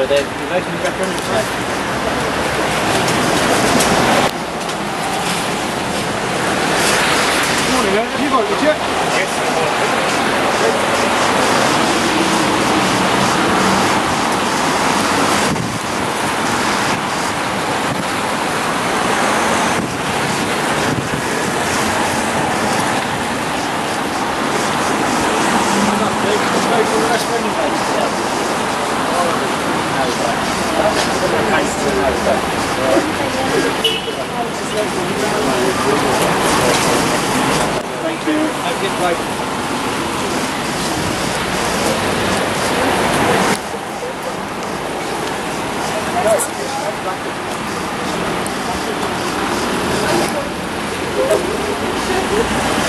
So they're making a referendum today. Morning, then. Have you voted yet? Local referendum votes today. No vote. Case to no vote. Thank you.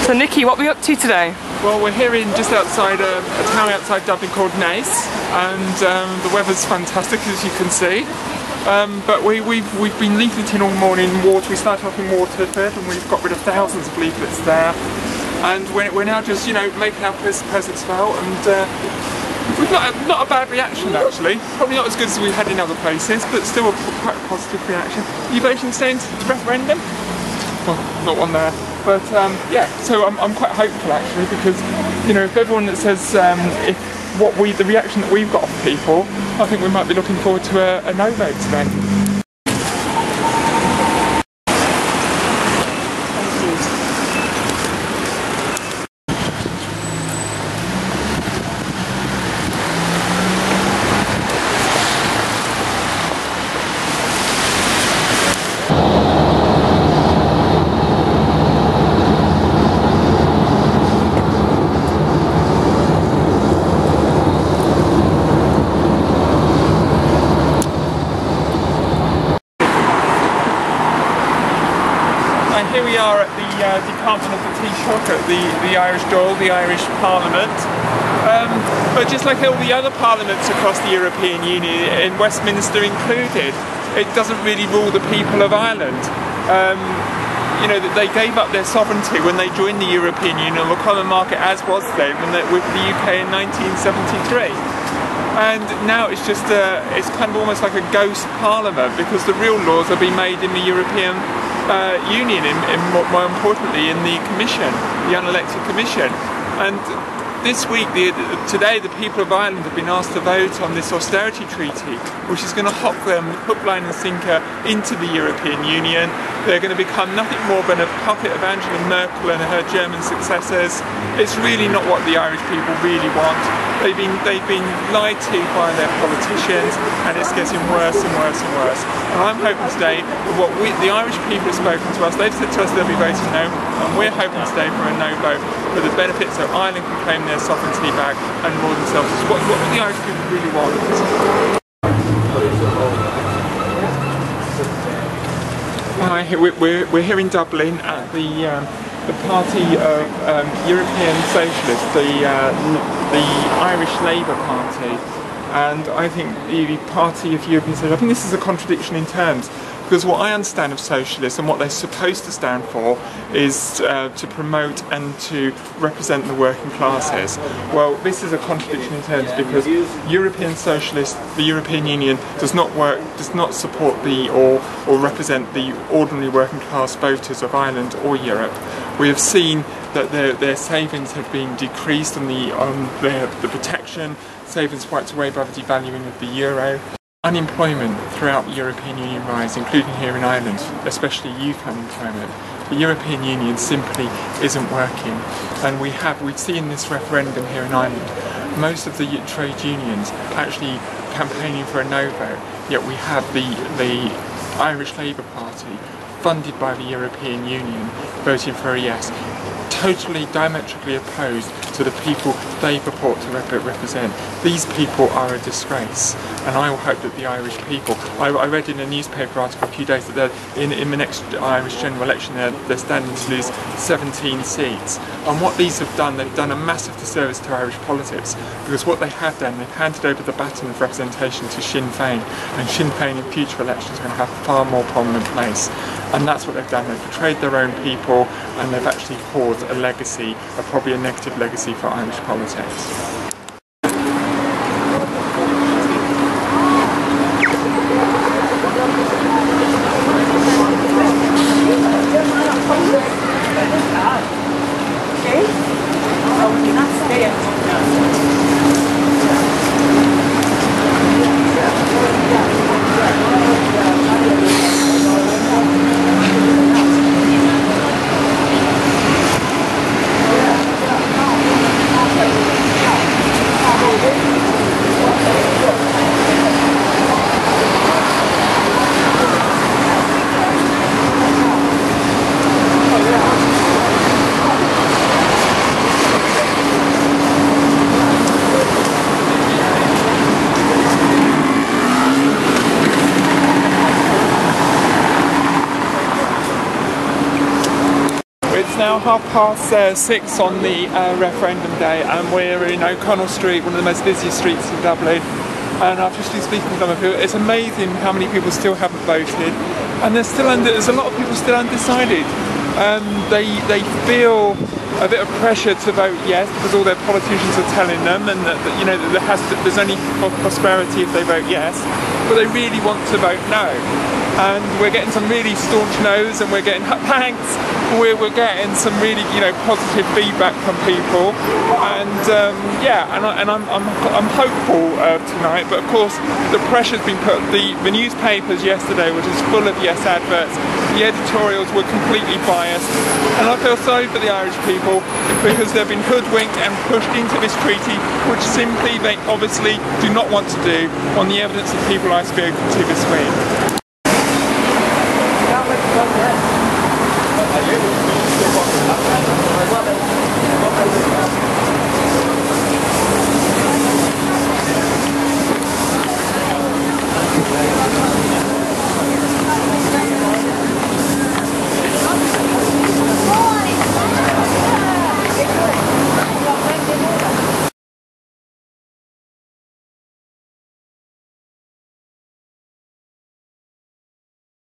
So Nikki, what are we up to today? Well, we're here in just outside a, a town outside Dublin called Naas, and um, the weather's fantastic as you can see. Um, but we, we've, we've been leafleting all morning in water. We started off in Waterford and we've got rid of thousands of leaflets there. And we're, we're now just, you know, making our presence felt and uh, we've not, a- not a bad reaction actually. Probably not as good as we had in other places, but still a quite a positive reaction. Are you voting staying to the referendum? well, not one there. But um, yeah, so I'm, I'm quite hopeful actually because you know if everyone that says um, if what we the reaction that we've got off people, I think we might be looking forward to a, a no vote today. And here we are at the uh, Department of the Taoiseach at the, the Irish Dáil, the Irish Parliament. Um, but just like all the other parliaments across the European Union, in Westminster included, it doesn't really rule the people of Ireland. Um, you know, that they gave up their sovereignty when they joined the European Union, the common market as was then with the UK in 1973 and now it's just a, it's kind of almost like a ghost parliament because the real laws are being made in the European uh, Union, more, more importantly in the Commission, the unelected Commission. And this week, the, today, the people of Ireland have been asked to vote on this austerity treaty, which is going to hook them hook, line, and sinker into the European Union. They're going to become nothing more than a puppet of Angela Merkel and her German successors. It's really not what the Irish people really want. They've been they've been lied to by their politicians, and it's getting worse and worse and worse. And I'm hoping today that what we, the Irish people have spoken to us. They've said to us they'll be voting no, and we're hoping today for a no vote for the benefits so Ireland can claim their sovereignty back and rule themselves. It's what, what the Irish people really want. Hi, we're, we're, we're here in Dublin at the um, the party of um, European Socialists, the uh, the Irish Labour Party, and I think the Party of European Socialists. I think this is a contradiction in terms because what I understand of socialists and what they're supposed to stand for is uh, to promote and to represent the working classes. Well, this is a contradiction in terms because European socialists, the European Union does not work, does not support the or or represent the ordinary working class voters of Ireland or Europe. We have seen that their, their savings have been decreased on the on their the protection savings wiped away by the devaluing of the euro. Unemployment throughout the European Union rise, including here in Ireland, especially youth unemployment. The European Union simply isn't working, and we have we've seen this referendum here in Ireland. Most of the trade unions actually campaigning for a no vote, yet we have the the Irish Labour Party, funded by the European Union, voting for a yes totally diametrically opposed to the people they purport to rep- represent. These people are a disgrace, and I will hope that the Irish people. I, I read in a newspaper article a few days that in, in the next Irish general election they're, they're standing to lose 17 seats. And what these have done, they've done a massive disservice to Irish politics because what they have done, they've handed over the baton of representation to Sinn Féin, and Sinn Féin in future elections are going to have a far more prominent place. And that's what they've done. They've betrayed their own people, and they've actually caused a legacy, a probably a negative legacy for. Irish politics. Thank you. Have a good vote. Now half past uh, six on the uh, referendum day, and we're in O'Connell Street, one of the most busiest streets in Dublin. And I've just been speaking to some people. It's amazing how many people still haven't voted, and there's still under, there's a lot of people still undecided. Um, they they feel a bit of pressure to vote yes because all their politicians are telling them, and that, that you know that there has to, there's only prosperity if they vote yes, but they really want to vote no. And we're getting some really staunch no's and we're getting thanks. We're, we're getting some really you know positive feedback from people. And um, yeah and, I, and I'm, I'm, I'm hopeful uh, tonight but of course the pressure's been put the, the newspapers yesterday were just full of yes adverts the editorials were completely biased and I feel sorry for the Irish people because they've been hoodwinked and pushed into this treaty which simply they obviously do not want to do on the evidence of people I've spoken to this week.